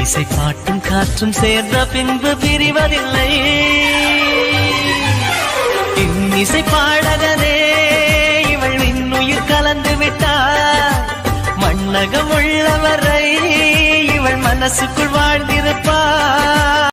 இசை பாட்டும் காற்றும் சேர்ந்த பின்பு பிரிவதில்லை. இசை பாடகனே இவள் இன்னுயிர் கலந்து விட்டார். மண்ணகம் உள்ளவரை இவள் மனசுக்குள் வாழ்ந்திருப்பார்.